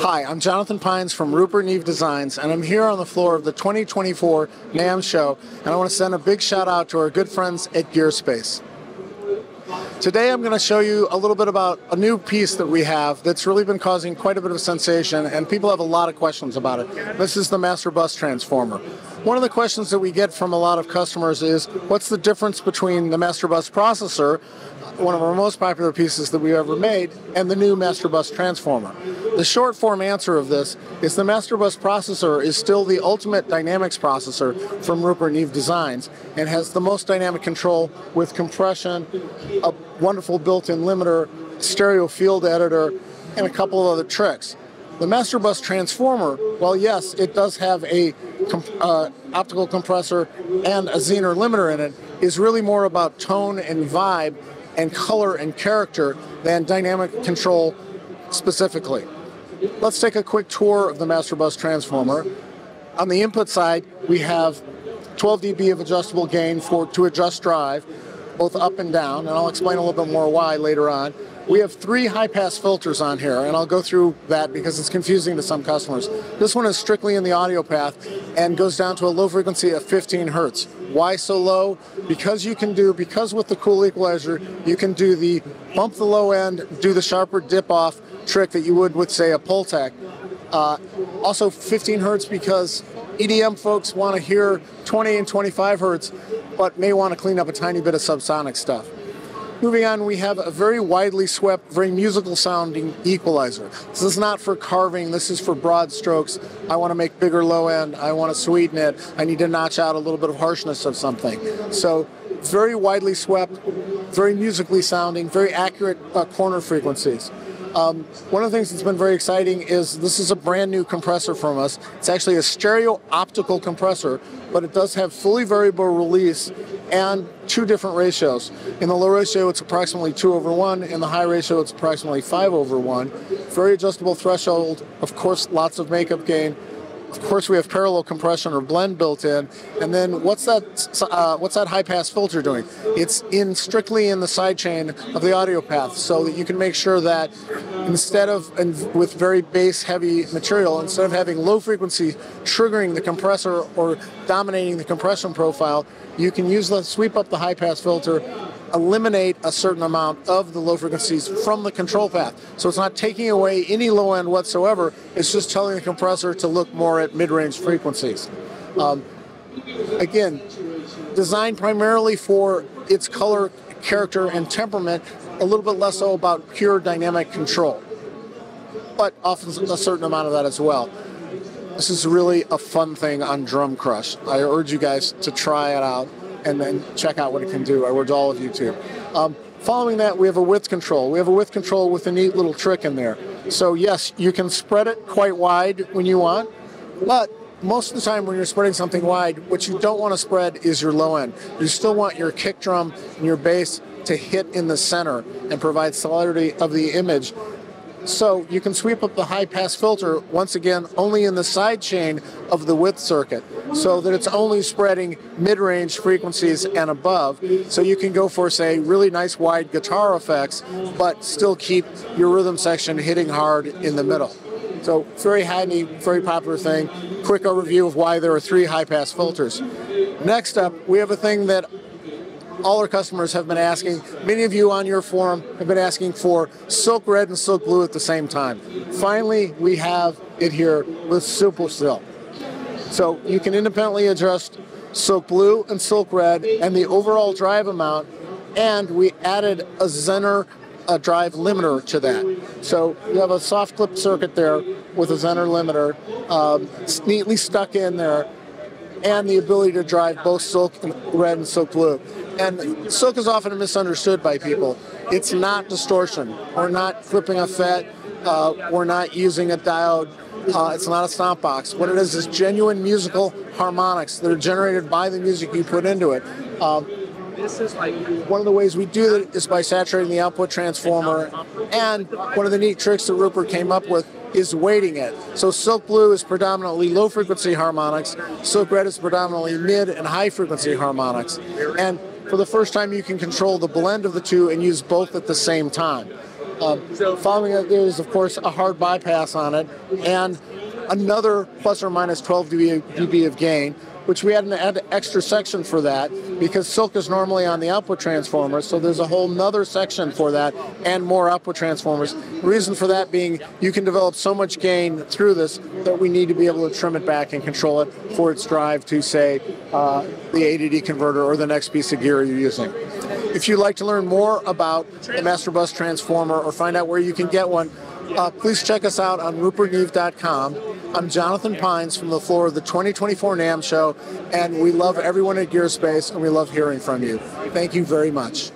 Hi, I'm Jonathan Pines from Rupert Neve Designs, and I'm here on the floor of the 2024 NAMM show, and I want to send a big shout out to our good friends at Gearspace. Today I'm going to show you a little bit about a new piece that we have that's really been causing quite a bit of sensation, and people have a lot of questions about it. This is the Master Bus Transformer. One of the questions that we get from a lot of customers is, what's the difference between the Master Bus processor, one of our most popular pieces that we've ever made, and the new Master Bus Transformer? The short form answer of this is the Master Bus processor is still the ultimate dynamics processor from Rupert Neve Designs and has the most dynamic control with compression, a wonderful built-in limiter, stereo field editor, and a couple of other tricks. The Master Bus Transformer, well, yes, it does have a uh, optical compressor and a Zener limiter in it, is really more about tone and vibe and color and character than dynamic control specifically. Let's take a quick tour of the Master Bus Transformer. On the input side, we have 12 dB of adjustable gain for to adjust drive, both up and down, and I'll explain a little bit more why later on. We have three high-pass filters on here, and I'll go through that because it's confusing to some customers. This one is strictly in the audio path and goes down to a low frequency of 15 hertz. Why so low? Because you can do, because with the cool equalizer, you can do the bump the low end, do the sharper dip off trick that you would with, say, a Pultec. Uh, also 15 hertz because EDM folks want to hear 20 and 25 hertz, but may want to clean up a tiny bit of subsonic stuff. Moving on, we have a very widely swept, very musical sounding equalizer. This is not for carving, this is for broad strokes. I want to make bigger low end, I want to sweeten it, I need to notch out a little bit of harshness of something. So, very widely swept, very musically sounding, very accurate uh, corner frequencies. Um, one of the things that's been very exciting is this is a brand new compressor from us. It's actually a stereo optical compressor, but it does have fully variable release and two different ratios. In the low ratio, it's approximately 2 over 1. In the high ratio, it's approximately 5 over 1. Very adjustable threshold. Of course, lots of makeup gain. Of course, we have parallel compression or blend built in. And then what's that? Uh, what's that high pass filter doing? It's in strictly in the sidechain of the audio path, so that you can make sure that instead of and with very bass heavy material, instead of having low frequency triggering the compressor or dominating the compression profile, you can use the sweep up the high pass filter eliminate a certain amount of the low frequencies from the control path. So it's not taking away any low end whatsoever. It's just telling the compressor to look more at mid-range frequencies. Um, again, designed primarily for its color, character, and temperament, a little bit less so about pure dynamic control, but often a certain amount of that as well. This is really a fun thing on Drum Crush. I urge you guys to try it out and then check out what it can do. I urge all of you to. Um, following that, we have a width control. We have a width control with a neat little trick in there. So yes, you can spread it quite wide when you want, but most of the time when you're spreading something wide, what you don't want to spread is your low end. You still want your kick drum and your bass to hit in the center and provide celerity of the image so you can sweep up the high pass filter once again only in the side chain of the width circuit so that it's only spreading mid-range frequencies and above. So you can go for say really nice wide guitar effects but still keep your rhythm section hitting hard in the middle. So very handy, very popular thing. Quick overview of why there are three high pass filters. Next up, we have a thing that all our customers have been asking. Many of you on your forum have been asking for silk red and silk blue at the same time. Finally, we have it here with Super Silk. So you can independently adjust silk blue and silk red and the overall drive amount. And we added a Zener a drive limiter to that. So you have a soft clip circuit there with a Zener limiter um, neatly stuck in there and the ability to drive both silk red and silk blue. And silk is often misunderstood by people. It's not distortion. We're not clipping a FET. Uh, we're not using a diode. Uh, it's not a stomp box. What it is is genuine musical harmonics that are generated by the music you put into it. Um, one of the ways we do that is by saturating the output transformer. And one of the neat tricks that Rupert came up with is weighting it. So Silk Blue is predominantly low frequency harmonics, Silk Red is predominantly mid and high frequency harmonics. And for the first time, you can control the blend of the two and use both at the same time. Um, following it is, of course, a hard bypass on it, and another plus or minus 12 dB, dB of gain, which we had an extra section for that because silk is normally on the output transformer, so there's a whole nother section for that and more output transformers. Reason for that being you can develop so much gain through this that we need to be able to trim it back and control it for its drive to, say, uh, the ADD converter or the next piece of gear you're using. If you'd like to learn more about the Master Bus Transformer or find out where you can get one, uh, please check us out on rupertneve.com. I'm Jonathan Pines from the floor of the 2024 NAMM show, and we love everyone at Gearspace, and we love hearing from you. Thank you very much.